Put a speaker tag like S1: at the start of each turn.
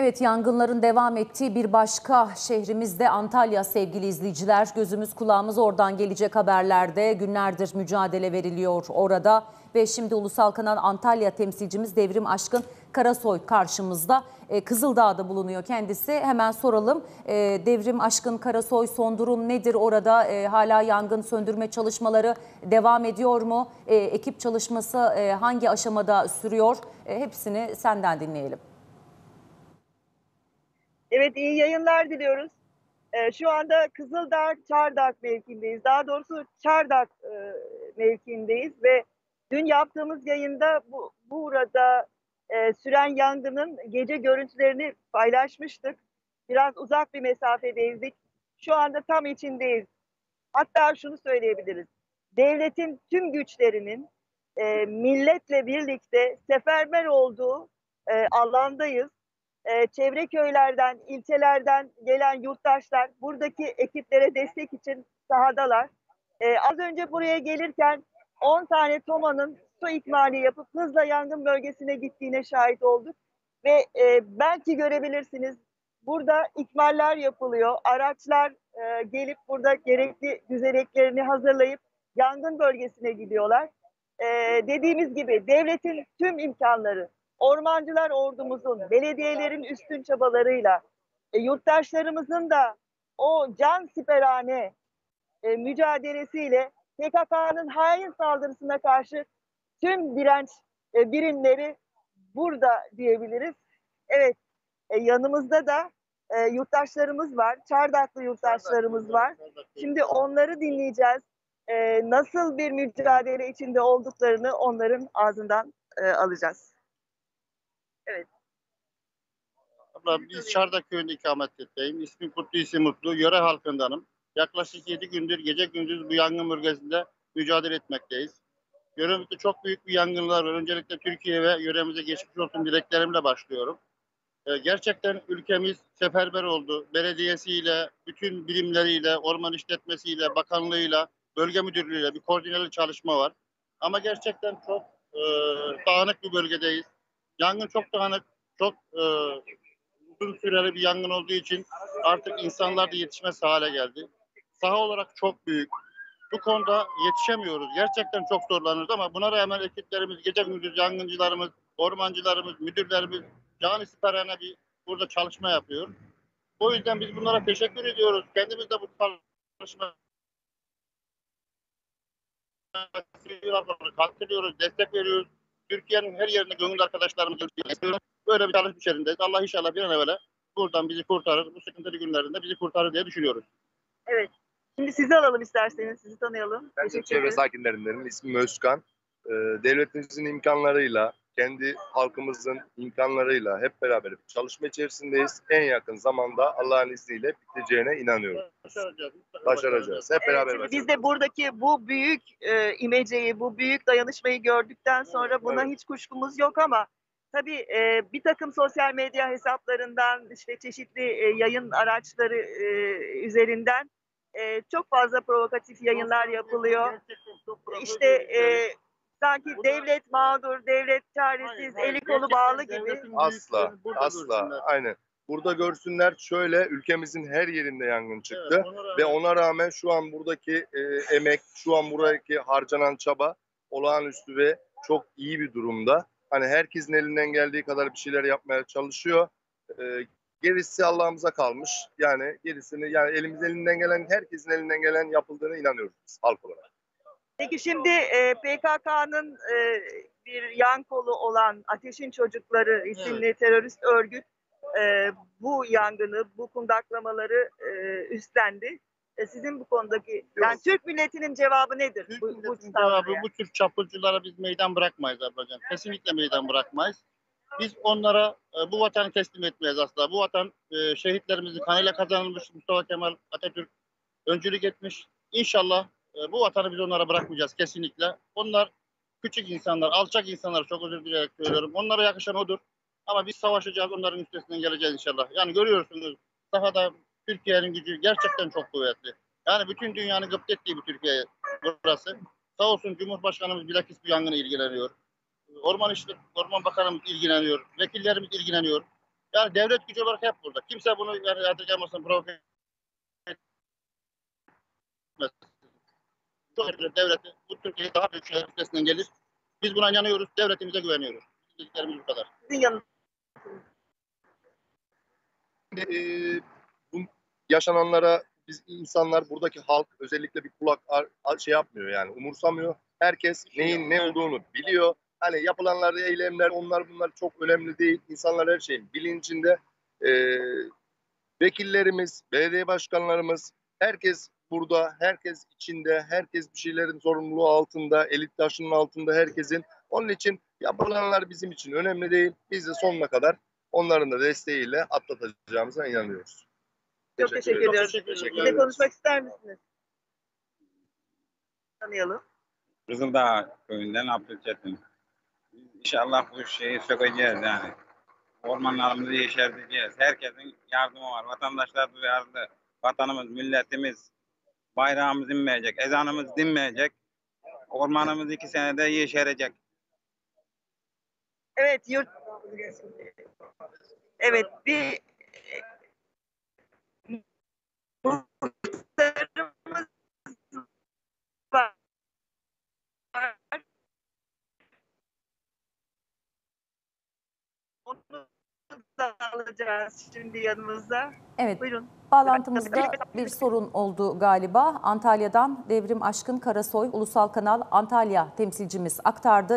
S1: Evet yangınların devam ettiği bir başka şehrimizde Antalya sevgili izleyiciler. Gözümüz kulağımız oradan gelecek haberlerde günlerdir mücadele veriliyor orada. Ve şimdi Ulusal Kanal Antalya temsilcimiz Devrim Aşkın Karasoy karşımızda. Ee, Kızıldağ'da bulunuyor kendisi. Hemen soralım. Ee, Devrim Aşkın Karasoy son durum nedir orada? Ee, hala yangın söndürme çalışmaları devam ediyor mu? Ee, ekip çalışması e, hangi aşamada sürüyor? Ee, hepsini senden dinleyelim.
S2: Evet iyi yayınlar diliyoruz. Ee, şu anda Kızıldağ Çardak mevkiindeyiz. Daha doğrusu Çardak e, mevkiindeyiz ve dün yaptığımız yayında bu burada e, süren yangının gece görüntülerini paylaşmıştık. Biraz uzak bir mesafedeydik. Şu anda tam içindeyiz. Hatta şunu söyleyebiliriz. Devletin tüm güçlerinin e, milletle birlikte seferber olduğu e, alandayız e, çevre köylerden, ilçelerden gelen yurttaşlar buradaki ekiplere destek için sahadalar. E, az önce buraya gelirken 10 tane Toma'nın su ikmali yapıp hızla yangın bölgesine gittiğine şahit olduk. Ve e, belki görebilirsiniz burada ikmaller yapılıyor. Araçlar e, gelip burada gerekli düzeneklerini hazırlayıp yangın bölgesine gidiyorlar. E, dediğimiz gibi devletin tüm imkanları, ormancılar ordumuzun, belediyelerin üstün çabalarıyla, e, yurttaşlarımızın da o can siperhane e, mücadelesiyle PKK'nın hain saldırısına karşı tüm direnç e, birimleri burada diyebiliriz. Evet, e, yanımızda da e, yurttaşlarımız var, Çardaklı yurttaşlarımız var. Şimdi onları dinleyeceğiz. E, nasıl bir mücadele içinde olduklarını onların ağzından e, alacağız. Evet.
S3: Abla biz Çardak köyünde ikametteyiz. İsmim Kutlu İsim Mutlu. Yöre halkındanım. Yaklaşık 7 gündür gece gündüz bu yangın bölgesinde mücadele etmekteyiz. Yöremizde çok büyük bir yangınlar var. Öncelikle Türkiye ve yöremize geçmiş olsun dileklerimle başlıyorum. Ee, gerçekten ülkemiz seferber oldu. Belediyesiyle, bütün birimleriyle, orman işletmesiyle, bakanlığıyla, bölge müdürlüğüyle bir koordineli çalışma var. Ama gerçekten çok e, dağınık bir bölgedeyiz. Yangın çok dağınık, çok e, uzun süreli bir yangın olduğu için artık insanlar da yetişmez hale geldi. Saha olarak çok büyük. Bu konuda yetişemiyoruz. Gerçekten çok zorlanıyoruz ama buna rağmen ekiplerimiz, gece gündüz yangıncılarımız, ormancılarımız, müdürlerimiz cani siperhane bir burada çalışma yapıyor. O yüzden biz bunlara teşekkür ediyoruz. Kendimiz de bu çalışma katkılıyoruz, destek veriyoruz. Türkiye'nin her yerinde gönüllü arkadaşlarımız böyle bir çalışma içerisindeyiz. Allah inşallah bir an evvel buradan bizi kurtarır. Bu sıkıntılı günlerinde bizi kurtarır diye düşünüyoruz.
S2: Evet. Şimdi sizi alalım isterseniz. Sizi tanıyalım.
S4: Ben çevre
S2: ederim.
S4: sakinlerindenim. İsmim Özkan. Ee, devletimizin imkanlarıyla, kendi halkımızın imkanlarıyla hep beraber bir çalışma içerisindeyiz. En yakın zamanda Allah'ın izniyle biteceğine inanıyorum.
S3: Başaracağız.
S4: Başaracağız. Hep
S2: Evet,
S4: beraber başaracağız.
S2: biz de buradaki bu büyük e, imeceyi, bu büyük dayanışmayı gördükten sonra buna
S4: Evet.
S2: hiç kuşkumuz yok ama tabii e, bir takım sosyal medya hesaplarından, işte çeşitli e, yayın araçları e, üzerinden e, çok fazla provokatif yayınlar yapılıyor. İşte e, sanki devlet mağdur, devlet çaresiz, eli kolu bağlı gibi.
S4: Asla, asla. Aynen. Burada görsünler şöyle ülkemizin her yerinde yangın çıktı. Ve ona rağmen şu an buradaki e, emek, şu an buradaki harcanan çaba olağanüstü ve çok iyi bir durumda. Hani herkesin elinden geldiği kadar bir şeyler yapmaya çalışıyor. E, gerisi Allah'ımıza kalmış. Yani gerisini yani elimiz elinden gelen herkesin elinden gelen yapıldığına inanıyoruz biz halk olarak.
S2: Peki şimdi e, PKK'nın e, bir yan kolu olan Ateşin Çocukları isimli terörist örgüt e, bu yangını, bu kundaklamaları e, üstlendi. E, sizin bu konudaki, yani Türk milletinin cevabı nedir?
S3: Türk
S2: bu, bu
S3: milletin
S2: saldırıya?
S3: cevabı bu tür çapulculara biz meydan bırakmayız ablacığım. Kesinlikle meydan bırakmayız. Biz onlara e, bu vatanı teslim etmeyiz asla. Bu vatan e, şehitlerimizin kanıyla kazanılmış Mustafa Kemal Atatürk öncülük etmiş. İnşallah e, bu vatanı biz onlara bırakmayacağız kesinlikle. Onlar küçük insanlar, alçak insanlar çok özür dileyerek söylüyorum. Onlara yakışan odur. Ama biz savaşacağız, onların üstesinden geleceğiz inşallah. Yani görüyorsunuz sahada Türkiye'nin gücü gerçekten çok kuvvetli. Yani bütün dünyanın gıpta ettiği bir Türkiye burası. Sağ olsun Cumhurbaşkanımız bilakis bu yangına ilgileniyor. Orman İşlet, Orman Bakanımız ilgileniyor. Vekillerimiz ilgileniyor. Yani devlet gücü olarak hep burada. Kimse bunu yani yadırgamasın, provoke etmesin. Şükür devleti bu Türkiye daha büyük şeyler üstesinden gelir. Biz buna inanıyoruz. Devletimize güveniyoruz. Dediklerimiz bu kadar.
S2: Sizin yanınızda.
S4: e, bu yaşananlara biz insanlar buradaki halk özellikle bir kulak ar- ar- şey yapmıyor yani umursamıyor. Herkes neyin ne olduğunu biliyor. Hani yapılanlar eylemler onlar bunlar çok önemli değil. İnsanlar her şeyin bilincinde. E, vekillerimiz, belediye başkanlarımız herkes burada, herkes içinde, herkes bir şeylerin sorumluluğu altında, elit taşının altında herkesin. Onun için yapılanlar bizim için önemli değil. Biz de sonuna kadar onların da desteğiyle atlatacağımıza inanıyoruz.
S2: Çok teşekkür
S4: ederim.
S2: ediyoruz.
S3: Teşekkür
S2: Bir de konuşmak ister misiniz? Tanıyalım.
S5: Kızıldağ köyünden Abdülçetin. İnşallah bu şeyi sökeceğiz yani. Ormanlarımızı yeşerteceğiz. Herkesin yardımı var. Vatandaşlar duyarlı. Vatanımız, milletimiz, bayrağımız inmeyecek, ezanımız dinmeyecek. Ormanımız iki senede yeşerecek.
S2: Evet yurt Evet bir muhtarımız var. Onu da alacağız şimdi yanımızda.
S1: Evet,
S2: Buyurun.
S1: Bağlantımızda bir sorun oldu galiba. Antalya'dan Devrim Aşkın Karasoy, Ulusal Kanal Antalya temsilcimiz aktardı.